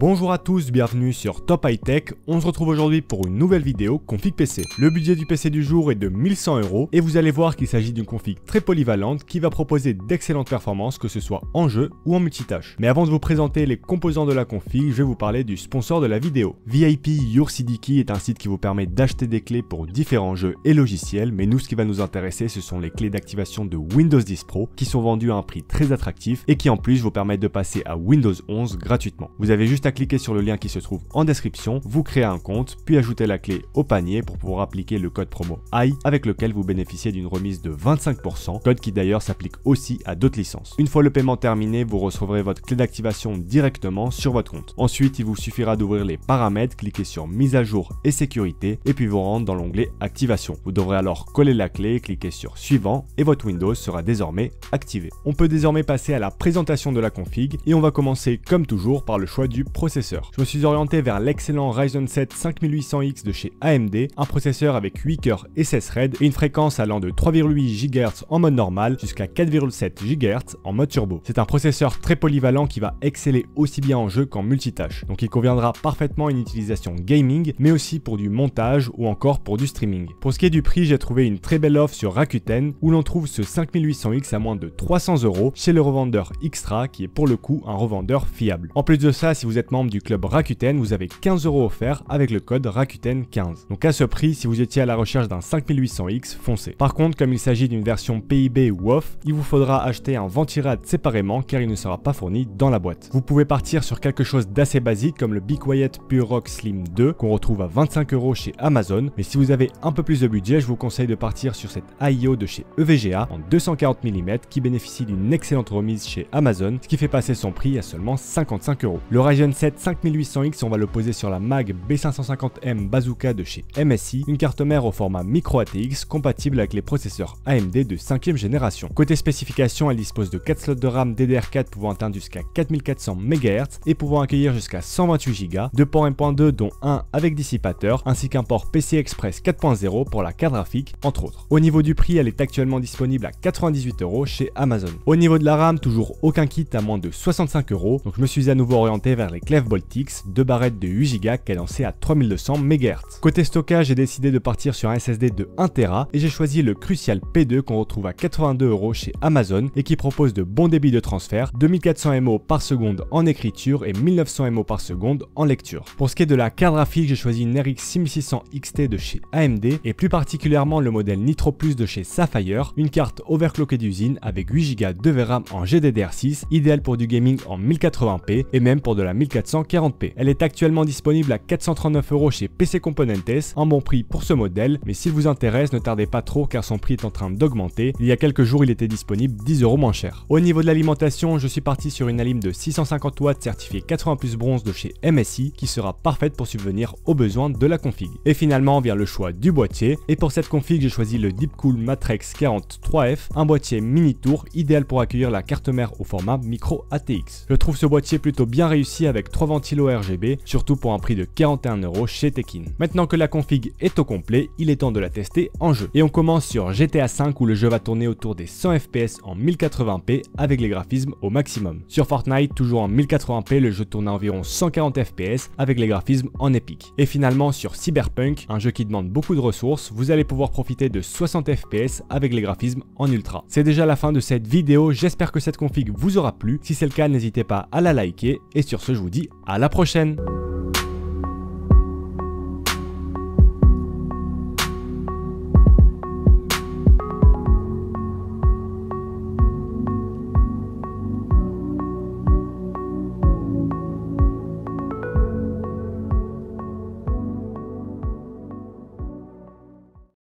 Bonjour à tous, bienvenue sur Top High Tech. On se retrouve aujourd'hui pour une nouvelle vidéo config PC. Le budget du PC du jour est de 1100 euros et vous allez voir qu'il s'agit d'une config très polyvalente qui va proposer d'excellentes performances que ce soit en jeu ou en multitâche. Mais avant de vous présenter les composants de la config, je vais vous parler du sponsor de la vidéo. VIP Your est un site qui vous permet d'acheter des clés pour différents jeux et logiciels, mais nous ce qui va nous intéresser ce sont les clés d'activation de Windows 10 Pro qui sont vendues à un prix très attractif et qui en plus vous permettent de passer à Windows 11 gratuitement. Vous avez juste à cliquer sur le lien qui se trouve en description, vous créez un compte, puis ajoutez la clé au panier pour pouvoir appliquer le code promo AI avec lequel vous bénéficiez d'une remise de 25%, code qui d'ailleurs s'applique aussi à d'autres licences. Une fois le paiement terminé, vous recevrez votre clé d'activation directement sur votre compte. Ensuite, il vous suffira d'ouvrir les paramètres, cliquer sur mise à jour et sécurité et puis vous rendre dans l'onglet activation. Vous devrez alors coller la clé, cliquer sur suivant et votre Windows sera désormais activé. On peut désormais passer à la présentation de la config et on va commencer comme toujours par le choix du Je me suis orienté vers l'excellent Ryzen 7 5800X de chez AMD, un processeur avec 8 cœurs et 16 threads et une fréquence allant de 3,8 GHz en mode normal jusqu'à 4,7 GHz en mode turbo. C'est un processeur très polyvalent qui va exceller aussi bien en jeu qu'en multitâche, donc il conviendra parfaitement à une utilisation gaming, mais aussi pour du montage ou encore pour du streaming. Pour ce qui est du prix, j'ai trouvé une très belle offre sur Rakuten où l'on trouve ce 5800X à moins de 300 euros chez le revendeur Xtra qui est pour le coup un revendeur fiable. En plus de ça, si vous êtes membre du club Rakuten, vous avez 15 euros offerts avec le code Rakuten15. Donc à ce prix, si vous étiez à la recherche d'un 5800X, foncez. Par contre, comme il s'agit d'une version PIB ou off, il vous faudra acheter un ventirad séparément car il ne sera pas fourni dans la boîte. Vous pouvez partir sur quelque chose d'assez basique comme le Be Quiet Pure Rock Slim 2 qu'on retrouve à 25 euros chez Amazon, mais si vous avez un peu plus de budget, je vous conseille de partir sur cette AIO de chez EVGA en 240 mm qui bénéficie d'une excellente remise chez Amazon, ce qui fait passer son prix à seulement 55 euros. Le Ryzen 7 5800X, on va le poser sur la MAG B550M Bazooka de chez MSI, une carte mère au format micro ATX compatible avec les processeurs AMD de 5ème génération. Côté spécification, elle dispose de 4 slots de RAM DDR4 pouvant atteindre jusqu'à 4400 MHz et pouvant accueillir jusqu'à 128 Go, de ports M.2 dont un avec dissipateur, ainsi qu'un port PC Express 4.0 pour la carte graphique, entre autres. Au niveau du prix, elle est actuellement disponible à 98 euros chez Amazon. Au niveau de la RAM, toujours aucun kit à moins de 65 euros, donc je me suis à nouveau orienté vers les Clef Boltix, deux barrettes de 8 Go cadencées à 3200 MHz. Côté stockage, j'ai décidé de partir sur un SSD de 1TB et j'ai choisi le Crucial P2 qu'on retrouve à 82 euros chez Amazon et qui propose de bons débits de transfert, 2400 mO par seconde en écriture et 1900 mO par seconde en lecture. Pour ce qui est de la carte graphique, j'ai choisi une RX 6600 XT de chez AMD et plus particulièrement le modèle Nitro Plus de chez Sapphire, une carte overclockée d'usine avec 8 Go de VRAM en GDDR6, idéale pour du gaming en 1080p et même pour de la 1440p. Elle est actuellement disponible à 439 euros chez PC Componentes, un bon prix pour ce modèle, mais s'il vous intéresse, ne tardez pas trop car son prix est en train d'augmenter. Il y a quelques jours, il était disponible 10 euros moins cher. Au niveau de l'alimentation, je suis parti sur une alim de 650 watts certifiée 80 plus bronze de chez MSI qui sera parfaite pour subvenir aux besoins de la config. Et finalement vient le choix du boîtier, et pour cette config, j'ai choisi le Deepcool Matrex 43F, un boîtier mini tour idéal pour accueillir la carte mère au format micro ATX. Je trouve ce boîtier plutôt bien réussi avec 3 ventilos RGB, surtout pour un prix de 41 euros chez Tekin. Maintenant que la config est au complet, il est temps de la tester en jeu. Et on commence sur GTA 5 où le jeu va tourner autour des 100 FPS en 1080p avec les graphismes au maximum. Sur Fortnite, toujours en 1080p, le jeu tourne à environ 140 FPS avec les graphismes en épique. Et finalement sur Cyberpunk, un jeu qui demande beaucoup de ressources, vous allez pouvoir profiter de 60 FPS avec les graphismes en ultra. C'est déjà la fin de cette vidéo, j'espère que cette config vous aura plu. Si c'est le cas, n'hésitez pas à la liker. Et sur ce, je vous dis à la prochaine.